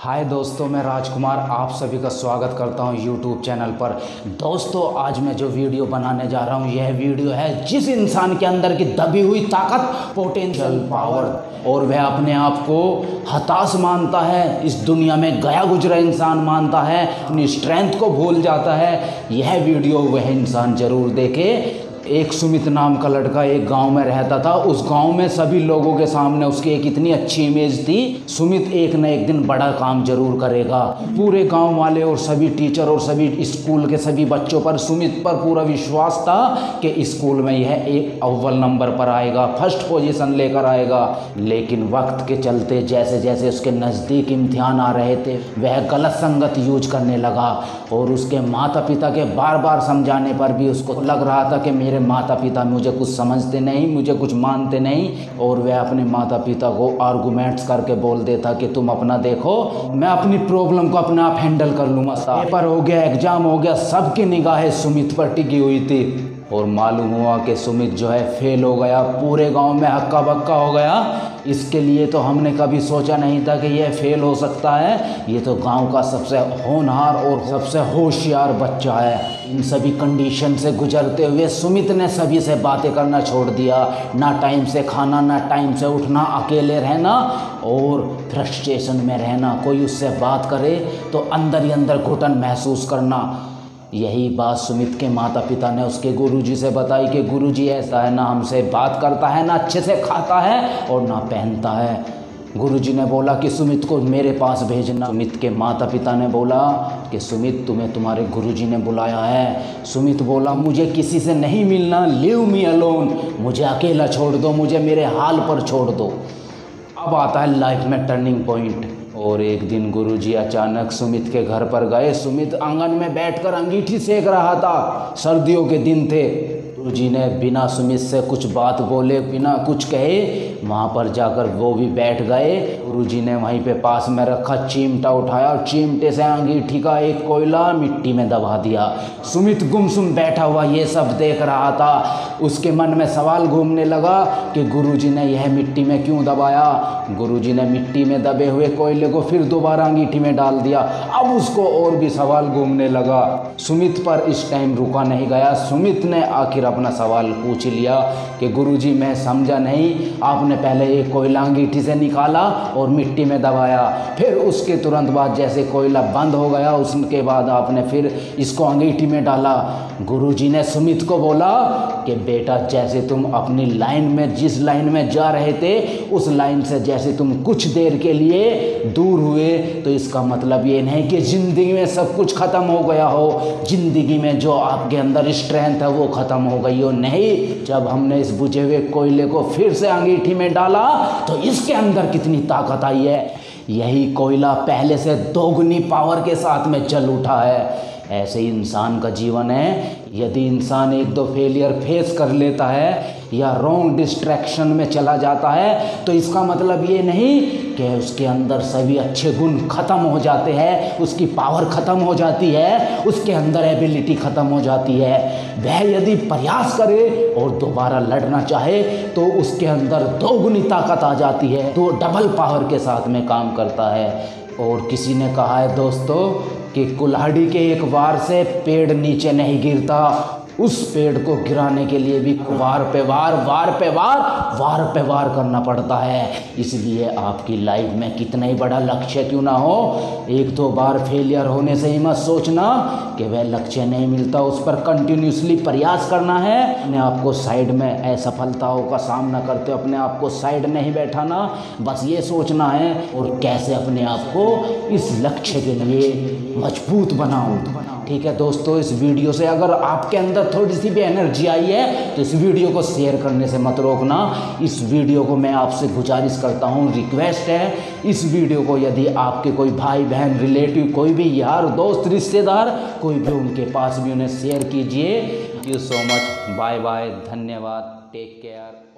हाय दोस्तों, मैं राजकुमार, आप सभी का स्वागत करता हूँ यूट्यूब चैनल पर। दोस्तों, आज मैं जो वीडियो बनाने जा रहा हूँ, यह वीडियो है जिस इंसान के अंदर की दबी हुई ताकत पोटेंशियल पावर और वह अपने आप को हताश मानता है, इस दुनिया में गया गुजरा इंसान मानता है, अपनी स्ट्रेंथ को भूल जाता है। यह वीडियो वह इंसान ज़रूर देखे एक सुमित नाम का लड़का एक गाँव में रहता था। उस गाँव में सभी लोगों के सामने उसकी एक इतनी अच्छी इमेज थी, सुमित एक न एक दिन बड़ा काम ज़रूर करेगा। पूरे गाँव वाले और सभी टीचर और सभी स्कूल के सभी बच्चों पर, सुमित पर पूरा विश्वास था कि स्कूल में यह एक अव्वल नंबर पर आएगा फ़र्स्ट पोजीशन लेकर आएगा। लेकिन वक्त के चलते जैसे जैसे उसके नज़दीक इम्तिहान आ रहे थे, वह गलत संगत यूज़ करने लगा। और उसके माता पिता के बार बार समझाने पर भी उसको लग रहा था कि मेरे माता पिता मुझे कुछ समझते नहीं, मुझे कुछ मानते नहीं, और वह अपने माता पिता को आर्गूमेंट्स करके बोल देता कि तुम अपना देखो, मैं अपनी प्रॉब्लम को अपने आप हैंडल कर लूँगा। पेपर हो गया एग्ज़ाम हो गया, सबकी निगाहें सुमित पर टिकी हुई थी। और मालूम हुआ कि सुमित जो है फेल हो गया, पूरे गाँव में हक्का बक्का हो गया। इसके लिए तो हमने कभी सोचा नहीं था कि यह फेल हो सकता है। ये तो गाँव का सबसे होनहार और सबसे होशियार बच्चा है। इन सभी कंडीशन से गुजरते हुए सुमित ने सभी से बातें करना छोड़ दिया। ना टाइम से खाना, ना टाइम से उठना, अकेले रहना और फ्रस्ट्रेशन में रहना। कोई उससे बात करे तो अंदर ही अंदर घुटन महसूस करना। यही बात सुमित के माता पिता ने उसके गुरुजी से बताई कि गुरुजी, ऐसा है, ना हमसे बात करता है, ना अच्छे से खाता है और ना पहनता है। गुरुजी ने बोला कि सुमित को मेरे पास भेजना। सुमित के माता पिता ने बोला कि सुमित, तुम्हें तुम्हारे गुरुजी ने बुलाया है। सुमित बोला, मुझे किसी से नहीं मिलना लिव मी अलोन मुझे अकेला छोड़ दो, मुझे मेरे हाल पर छोड़ दो। अब आता है लाइफ में टर्निंग पॉइंट और एक दिन गुरुजी अचानक सुमित के घर पर गए। सुमित आँगन में बैठकर अंगीठी सेक रहा था। सर्दियों के दिन थे। गुरु जी ने बिना सुमित से कुछ बात बोले, बिना कुछ कहे, वहाँ पर जाकर वो भी बैठ गए। गुरु जी ने वहीं पे पास में रखा, चिमटा उठाया और चिमटे से अंगीठी का एक कोयला मिट्टी में दबा दिया। सुमित गुमसुम बैठा हुआ ये सब देख रहा था। उसके मन में सवाल घूमने लगा कि गुरु जी ने यह मिट्टी में क्यों दबाया? गुरु जी ने मिट्टी में दबे हुए कोयले को फिर दोबारा अंगीठी में डाल दिया। अब उसको और भी सवाल घूमने लगा। सुमित पर इस टाइम रुका नहीं गया। सुमित ने आखिर अपना सवाल पूछ लिया कि गुरुजी, मैं समझा नहीं। आपने पहले एक कोयला अंगीठी से निकाला और मिट्टी में दबाया। फिर उसके तुरंत बाद जैसे कोयला बंद हो गया, उसके बाद आपने फिर इसको अंगीठी में डाला। गुरुजी ने सुमित को बोला कि, बेटा, जैसे तुम अपनी लाइन में, जिस लाइन में जा रहे थे, उस लाइन से जैसे तुम कुछ देर के लिए दूर हुए तो इसका मतलब ये नहीं कि ज़िंदगी में सब कुछ ख़त्म हो गया हो। ज़िंदगी में जो आपके अंदर स्ट्रेंथ है, वो ख़त्म हो गई हो? नहीं। जब हमने इस बुझे हुए कोयले को फिर से अंगीठी में डाला तो इसके अंदर कितनी ताकत आई है? यही कोयला पहले से दोगुनी पावर के साथ में चल उठा है। ऐसे इंसान का जीवन है यदि इंसान एक दो फेलियर फेस कर लेता है या रॉन्ग डिस्ट्रैक्शन में चला जाता है तो इसका मतलब ये नहीं कि उसके अंदर सभी अच्छे गुण ख़त्म हो जाते हैं, उसकी पावर ख़त्म हो जाती है, उसके अंदर एबिलिटी ख़त्म हो जाती है। वह यदि प्रयास करे और दोबारा लड़ना चाहे तो उसके अंदर दोगुनी ताकत आ जाती है तो डबल पावर के साथ में काम करता है। और किसी ने कहा है दोस्तों कि कुल्हाड़ी के एक वार से पेड़ नीचे नहीं गिरता। उस पेड़ को गिराने के लिए भी वार पे वार वार पे वार वार पे वार करना पड़ता है। इसलिए आपकी लाइफ में कितना ही बड़ा लक्ष्य क्यों ना हो, एक दो बार फेलियर होने से ही मत सोचना कि वह लक्ष्य नहीं मिलता, उस पर कंटिन्यूसली प्रयास करना है। अपने आप को साइड में असफलताओं का सामना करते अपने आप को साइड नहीं बैठाना, बस ये सोचना है और कैसे अपने आप को इस लक्ष्य के लिए मज़बूत बनाऊँ। ठीक है दोस्तों, इस वीडियो से अगर आपके अंदर थोड़ी सी भी एनर्जी आई है तो इस वीडियो को शेयर करने से मत रोकना। इस वीडियो को मैं आपसे गुजारिश करता हूँ, रिक्वेस्ट है, इस वीडियो को यदि आपके कोई भाई, बहन, रिलेटिव, कोई भी यार, दोस्त, रिश्तेदार, कोई भी उनके पास भी उन्हें शेयर कीजिए। Thank you so much bye bye धन्यवाद. Take care